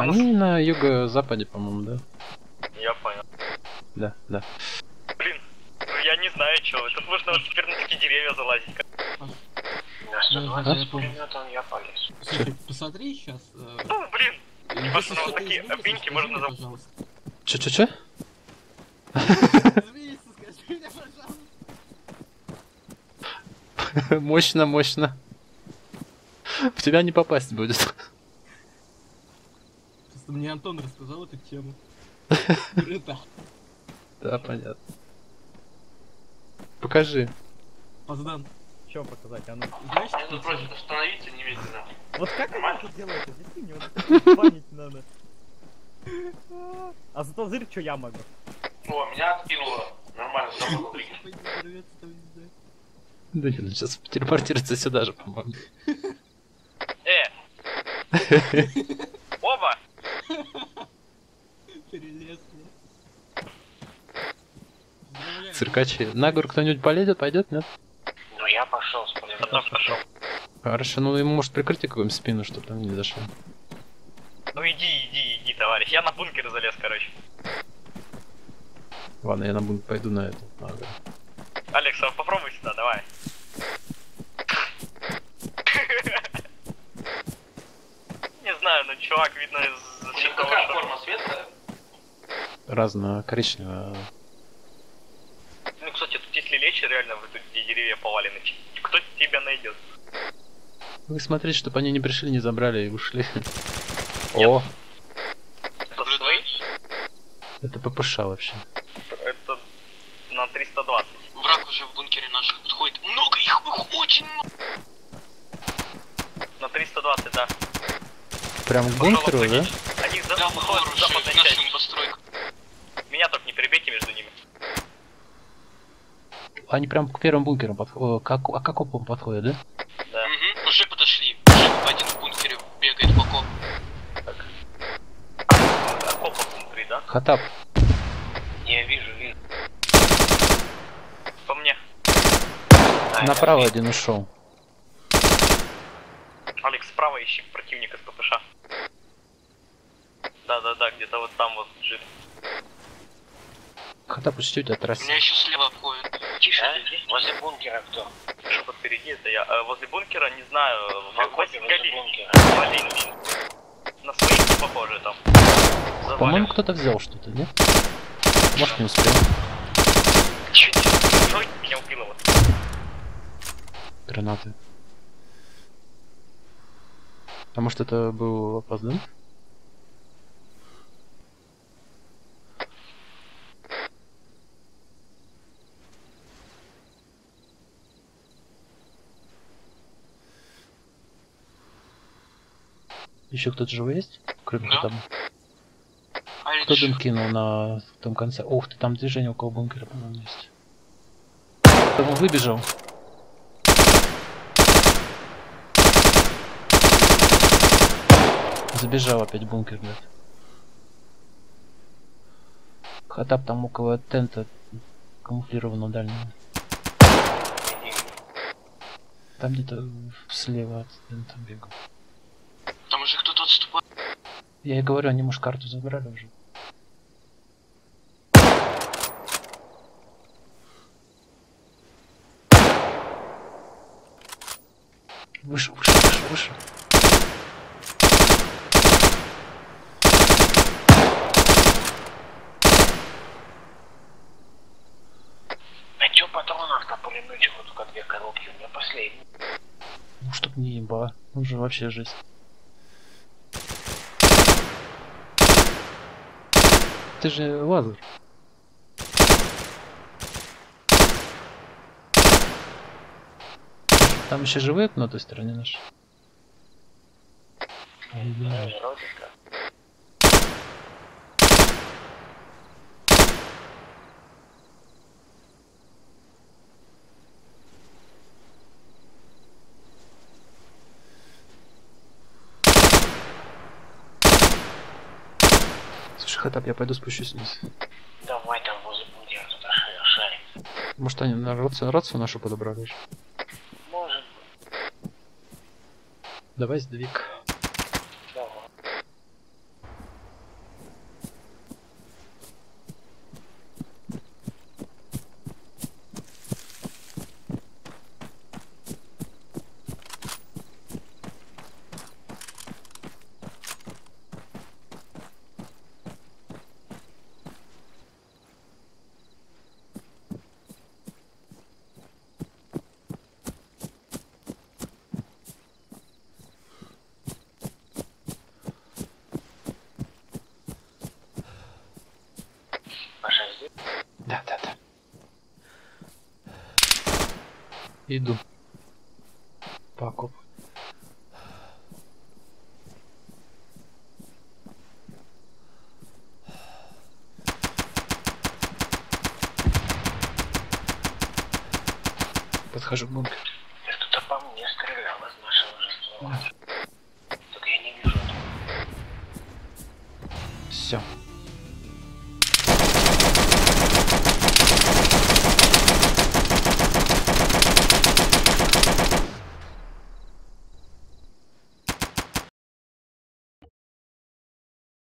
Они на юго-западе, по-моему, да? я понял. Да, да. Блин, ну я не знаю, что. Тут можно вот теперь на такие деревья залазить. На Ну, 120 да, с пулеметом я полез. Слушай, посмотри сейчас. Ну, блин, Просто на вот такие опеньки можно мне, пожалуйста. Мощно, мощно. В тебя не попасть будет. Просто мне Антон рассказал эту тему. Да, понятно. Покажи. Поздан. Что показать? А ну, Знаешь, тут просит остановиться немедленно. Вот как Нормально? это делают? Объясни мне, вот банить надо. А зато зырь, что я могу. О, меня откинуло. Нормально, везде. Да нет, сейчас телепортируется сюда же, по-моему. э. Циркачи. На гору кто-нибудь полезет, пойдет, нет? Ну я пошел с Потом пулеметом. пошел. Хорошо, ну ему может прикрытие какую-нибудь спину, чтобы там не зашел. Ну иди, иди, иди, товарищ. Я на бункер залез, короче. Ладно, я на бунт пойду на на гору. Алекс, а попробуй сюда, давай. Не знаю, ну чувак, видно, из У за счет них того, какая что... форма светлая? Разно коричневая. Ну, кстати, тут если лечь, реально вы тут где деревья повалены. Кто тебя найдет? Вы смотрите, чтобы они не пришли, не забрали и ушли. Нет. О, Это свои? это ППШ вообще. Это на 320. Враг уже в бункере наших подходит. Много их, их очень много. На 320, да. Прям к бункеру, да? Они за... Да, уже западной части. Меня только не перебейте между ними. Они прям к первым бункерам подходят. Как, а к окопам подходят, да? Да. Угу, уже подошли. Уже один в бункере бегает в окоп. Окопов внутри, да? Хатап. Я вижу, вижу. По мне. Направо один ушел. Алекс, справа ищи противника с ППШ. Да-да-да, где-то вот там вот лежит. Хатап, учти, у тебя трасса. Меня еще слева обходят. Тише, возле бункера кто? Что впереди, это я. Э, возле бункера, не знаю, окопе возле бункера. На своих похоже там. По-моему, кто-то взял что-то, нет? Может, не успел. Чуть чуть меня убило вот. Гранаты. А может, это был опоздан? Еще кто-то живой есть? Кроме Да. там. А Кто дым кинул на том конце? Ух ты, там движение около бункера, по-моему, есть. Там он выбежал. Забежал опять бункер, блядь. Хатап там около тента камуфлированного дальнего. Там где-то слева от тента бегал. Уже кто-то отступает. Я и говорю, они, может, карту забрали уже. Выше, выше, выше, выше. А чё патронов на пулемете вот только две коробки? У меня последний. Ну, чтоб не еба. Он же вообще жесть. Ты же лазер. Там еще живые на той стороне наши. Ай, да. Слушай, Хатап, я пойду спущусь вниз. Давай там возле шарик. Может они на рацию, рацию нашу подобрали? Может Давай сдвиг. быть, давай. Иду. По окопу. Подхожу к бункеру. Кто-то по мне стрелял из нашего же ствола.